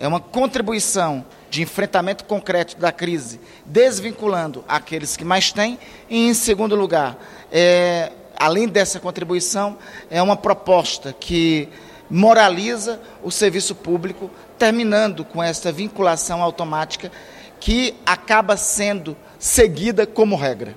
é uma contribuição de enfrentamento concreto da crise, desvinculando aqueles que mais têm, e, em segundo lugar, é, além dessa contribuição, é uma proposta que moraliza o serviço público, terminando com essa vinculação automática que acaba sendo seguida como regra.